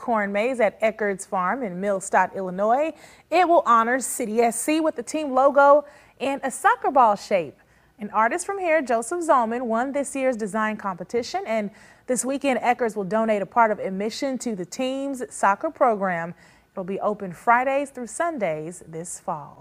corn maze at Eckert's Farm in Millstadt, Illinois. It will honor City SC with the team logo and a soccer ball shape. An artist from here, Joseph Zolman, won this year's design competition, and this weekend, Eckert's will donate a part of admission to the team's soccer program. It'll be open Fridays through Sundays this fall.